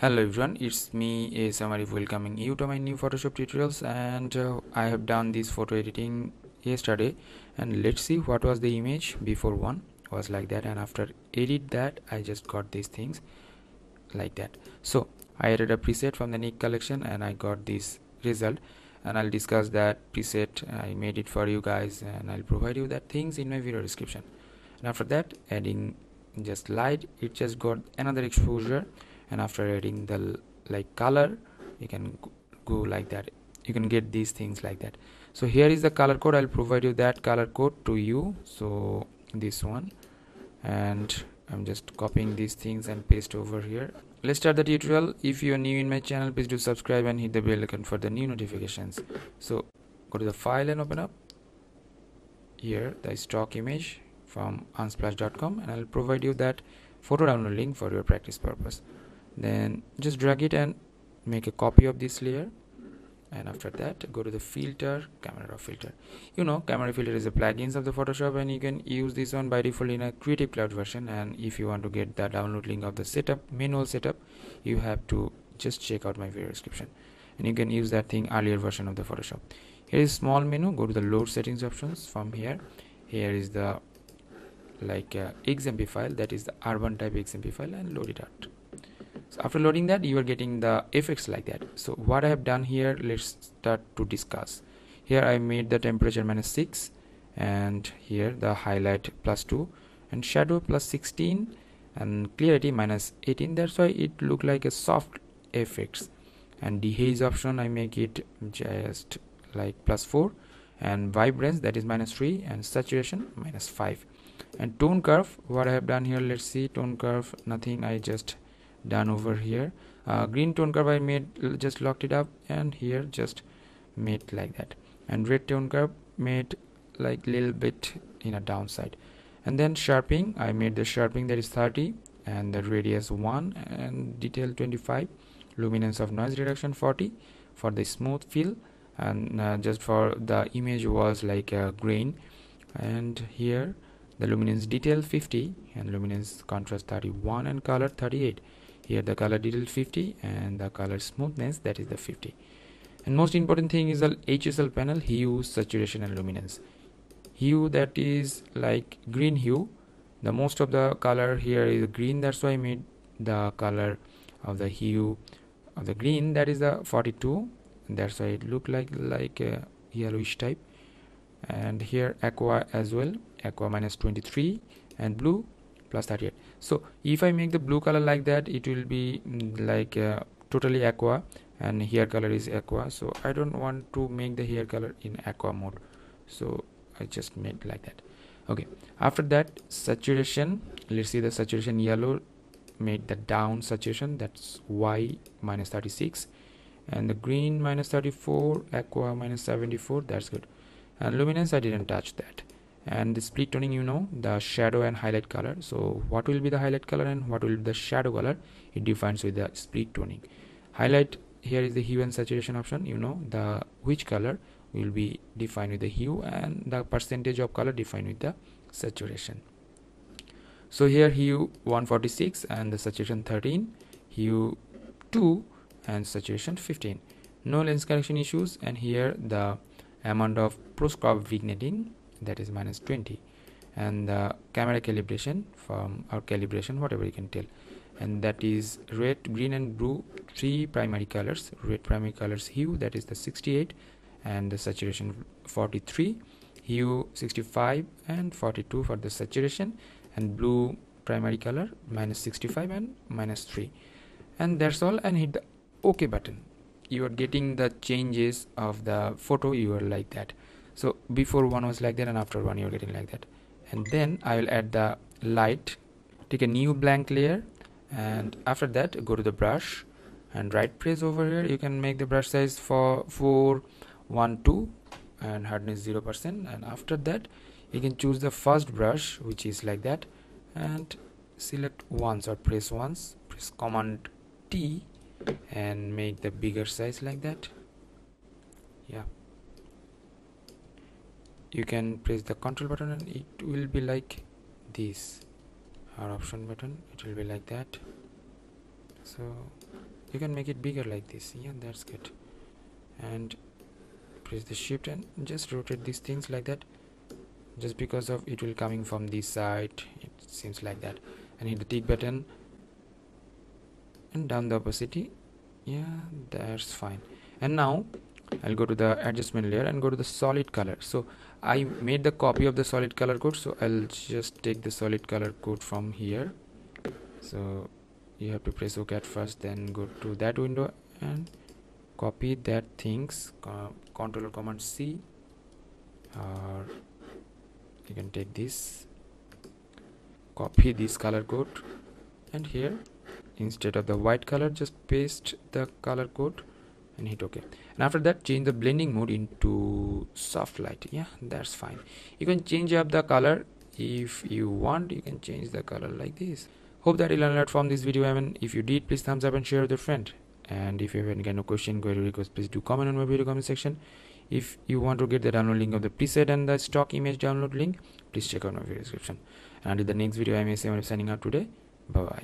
hello everyone it's me ASM Arif welcoming you to my new photoshop tutorials and uh, i have done this photo editing yesterday and let's see what was the image before one was like that and after edit that i just got these things like that. So i added a preset from the nik collection and i got this result and i'll discuss that preset. I made it for you guys and i'll provide you that things in my video description. And after that adding just light it just got another exposure and after adding the like color you can go like that. You can get these things like that. So here is the color code. I'll provide you that color code to you. So this one. And i'm just copying these things and paste over here. Let's start the tutorial. If you are new in my channel please do subscribe and hit the bell icon for the new notifications. So go to the file and open up. Here the stock image from unsplash.com and i'll provide you that photo download link for your practice purpose then just drag it and make a copy of this layer. And after that go to the filter camera filter. You know camera filter is a plugins of the photoshop and you can use this one by default in a creative cloud version. And if you want to get the download link of the setup manual setup you have to just check out my video description. And you can use that thing earlier version of the photoshop. Here is small menu. Go to the load settings options from here. Here is the like uh, xmp file. That is the urban type xmp file and load it out so after loading that you are getting the effects like that. So what i have done here let's start to discuss. Here i made the temperature minus 6 and here the highlight plus 2 and shadow plus 16 and clarity minus 18 that's why it look like a soft effects. And the dehaze option i make it just like plus 4 and vibrance that is minus 3 and saturation minus 5 and tone curve what i have done here let's see tone curve nothing i just done over here. Uh, green tone curve I made just locked it up and here just made like that. And red tone curve made like little bit in a downside. And then sharpening I made the sharpening that is 30 and the radius 1 and detail 25 luminance of noise reduction 40 for the smooth fill. And uh, just for the image was like a grain and here the luminance detail 50 and luminance contrast 31 and color 38 here the color detail 50 and the color smoothness that is the 50 and most important thing is the HSL panel hue saturation and luminance. Hue that is like green hue. The most of the color here is green that's why I made the color of the hue of the green that is the 42 that's why it look like like a yellowish type. And here aqua as well aqua minus 23 and blue plus 38 so if i make the blue color like that it will be mm, like uh, totally aqua and hair color is aqua. So i don't want to make the hair color in aqua mode. So i just made like that. Okay. After that saturation. Let's see the saturation yellow. Made the down saturation. That's y minus 36 and the green minus 34 aqua minus 74 that's good. And luminance i didn't touch that and the split toning you know the shadow and highlight color. So what will be the highlight color and what will be the shadow color? It defines with the split toning highlight here is the hue and saturation option you know the which color will be defined with the hue and the percentage of color defined with the saturation. So here hue 146 and the saturation 13 hue 2 and saturation 15 no lens correction issues and here the amount of post vignetting that is minus 20 and the camera calibration from our calibration whatever you can tell. And that is red green and blue three primary colors. Red primary colors hue that is the 68 and the saturation 43 hue 65 and 42 for the saturation. And blue primary color minus 65 and minus 3 and that's all and hit the ok button. You are getting the changes of the photo you are like that so before one was like that and after one you're getting like that. And then I will add the light take a new blank layer and after that go to the brush and right press over here. You can make the brush size for 412 and hardness 0% and after that you can choose the first brush which is like that and select once or press once. Press command T and make the bigger size like that. Yeah you can press the control button and it will be like this. Our option button it will be like that. So you can make it bigger like this. Yeah that's good. And press the shift and just rotate these things like that. Just because of it will coming from this side it seems like that. And hit the tick button. And down the opacity. Yeah that's fine. And now I'll go to the adjustment layer and go to the solid color. So I made the copy of the solid color code so I'll just take the solid color code from here. So you have to press ok at first then go to that window and copy that things uh, control command C or you can take this copy this color code and here instead of the white color just paste the color code and hit ok and after that change the blending mode into soft light. Yeah that's fine. You can change up the color. If you want you can change the color like this. Hope that you learned a lot from this video I mean if you did please thumbs up and share with your friend. And if you have any kind of question query request please do comment on my video comment section. If you want to get the download link of the preset and the stock image download link please check out my video description. And in the next video i may say i'm signing out today. Bye bye